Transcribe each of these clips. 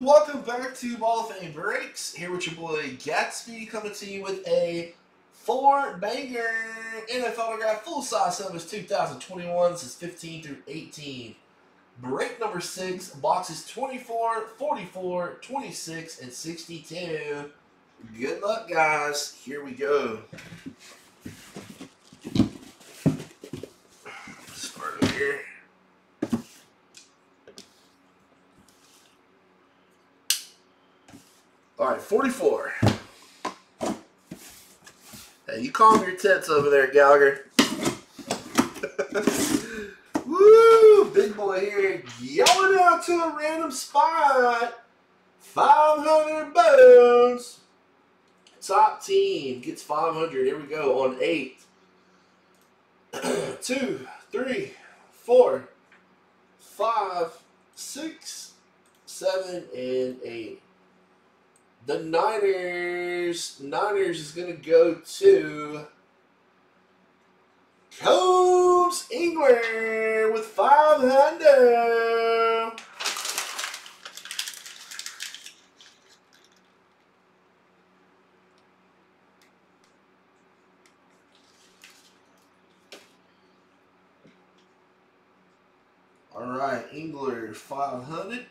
Welcome back to Ball of Fame Breaks. Here with your boy Gatsby coming to you with a four banger NFL autograph full size numbers 2021. This is 15 through 18. Break number six, boxes 24, 44, 26, and 62. Good luck, guys. Here we go. Start over here. All right, 44. Hey, you calm your tits over there, Gallagher. Woo! Big boy here yelling out to a random spot. 500 bones. Top team gets 500. Here we go on eight. Two, three, four, five, six, seven, and eight. The Niners, Niners is going to go to Combs England with 500. All right, Engler 500.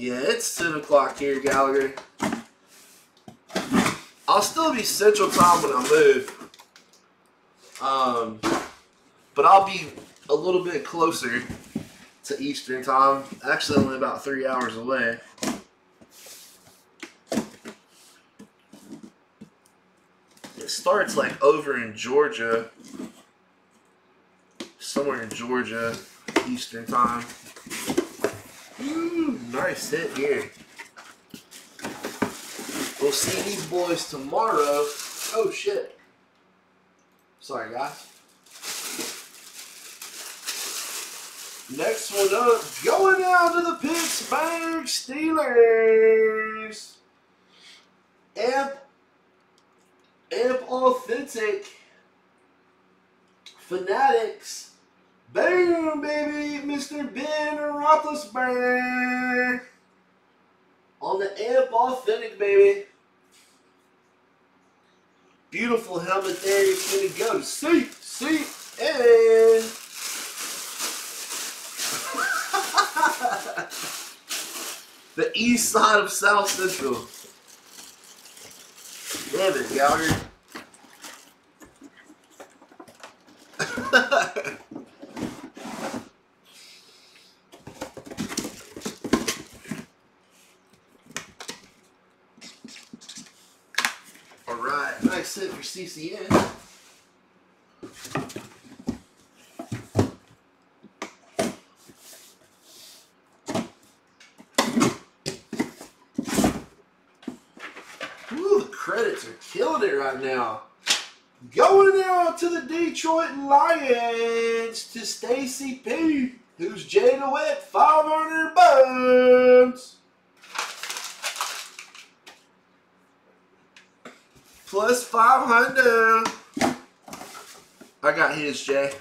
Yeah, it's 7 o'clock here, Gallagher. I'll still be Central Time when I move. Um, but I'll be a little bit closer to Eastern Time. Actually, only about three hours away. It starts like over in Georgia. Somewhere in Georgia, Eastern Time. Ooh, nice hit here. We'll see these boys tomorrow. Oh shit. Sorry guys. Next one up, going out to the Pittsburgh Steelers. Amp, Amp Authentic Fanatics. Boom, baby, Mr. Ben Roethlisberger. On the Amp Authentic, baby. Beautiful helmet there. To go see, see, and... the east side of South Central. Damn it, Gallagher. All nice hit for CCN. Ooh, the credits are killing it right now. Going out to the Detroit Lions to Stacy P, who's Jada Witt, 500 bucks. Plus 500. I got his, Jay.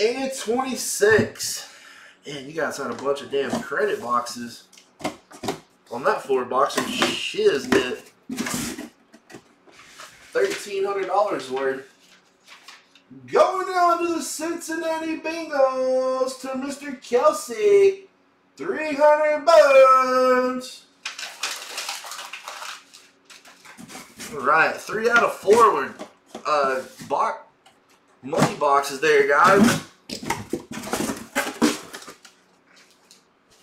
And 26. Man, you guys had a bunch of damn credit boxes on that floor box of shiznit. $1,300 worth. Going down to the Cincinnati Bengals to Mr. Kelsey. 300 bones. All right, three out of four were uh, box, money boxes there, guys.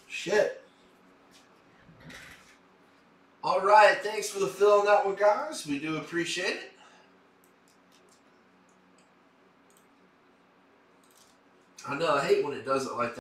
Shit. All right, thanks for the fill on that one, guys. We do appreciate it. I know, I hate when it does it like that.